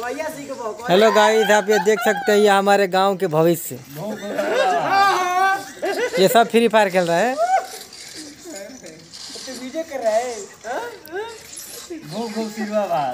Hello guys आप ये देख सकते हैं ये हमारे गाँव के भविष्य। ये सब फ्री फायर खेल रहा है। तो कर रहा है हाँ?